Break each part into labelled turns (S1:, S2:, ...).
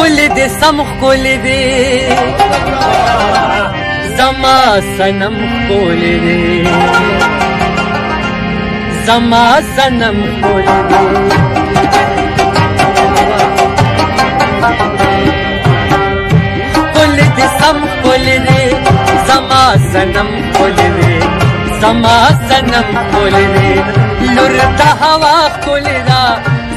S1: ښکلې دې سم ښکلې دې زما سنم ښکلې دې زما سنم ښکلې دې ښکلې دې سم ښکلې دې زما سنم ښکلې دې زما سنم ښکلې دې لور د هوا ښکلې دا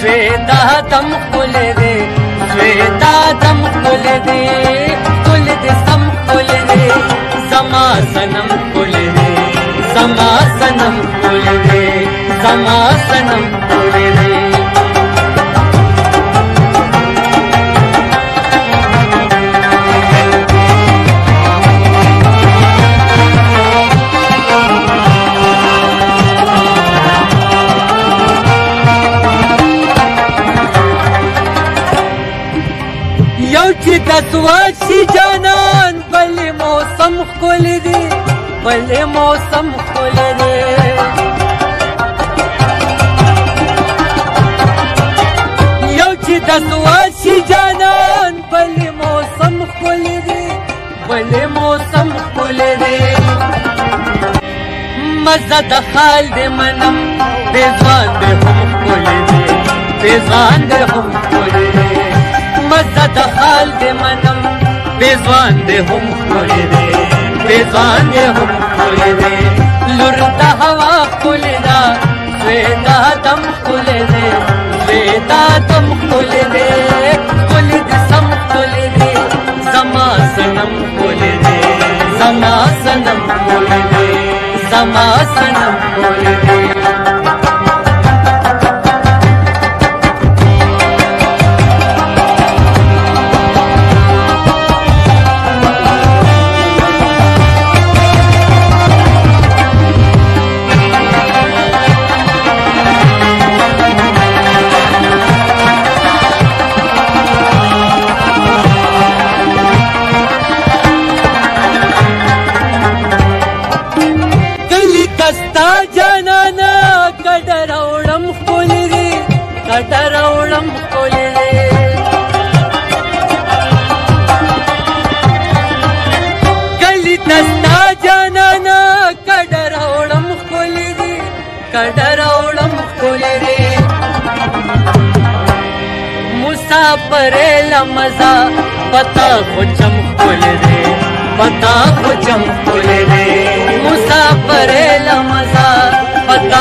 S1: زوی د دم ښکلې دې श्वेता दम खुल दे खुल दे सम खुल दे समा सनम दे समा सनम दे समा सनम दे اتواک شي جانان بل موسم خل دي بل موسم خل دي یو چې د اتواک شي جانان بل موسم خل دي بل موسم خل دي مزه د خال دې منم دې ځان دې هم خل دي دې ځان دې هم خل دي زده حال دې منم بېزوان دې هم ښکلې دی بېزوان دې هم ښکلې دی لور د هوا ښکلې ده زوی د دم ښکلې دی زوی د دم ښکلې دی ښکلې دې سم ښکلې دی زما صنم ښکلې دی زما صنم ښکلې دی زما صنم ښکلې خپل دي کټر وړم خپل دي کلی تستا جانانا کډر وړم خپل دي کډر وړم خپل دي مسافر لمزا پتا پچم خپل دي پتا پچم خپل دي مسافر لمزا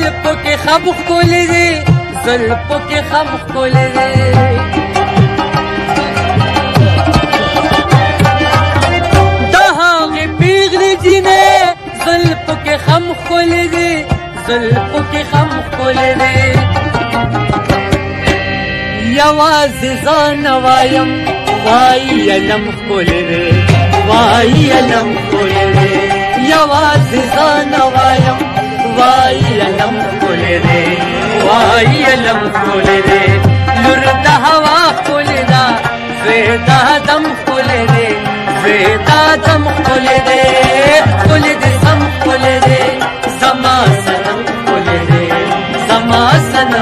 S1: زلپو کې خامخ کولې دي زلپو کې خامخ کولې دي دا هغه پیغلې جنې زلپو کې خامخ کولې دي زلپو کې خامخ کولې دي یوازې ځان وایم وای علم کولې دي وای علم کولې دي یوازې ځان وایم ले वायलम कोले दुर्दाुल फेदादम फुलदे वेदादम फुलदे कुलदम कुले समासन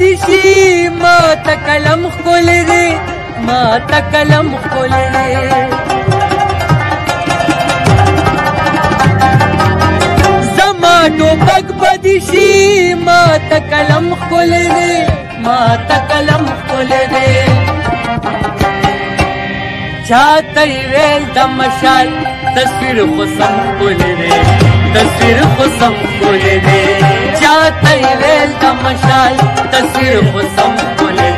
S1: دي شي ما تکلم خول دي ما تکلم خول دي زما ټوپک بدي شي ما تکلم خول دي ما تکلم خول دي چا تیرې د مشال تصویر خو سم خول دي تصویر خصم کولې دې چاته ویل تمشال تصویر خصم کولې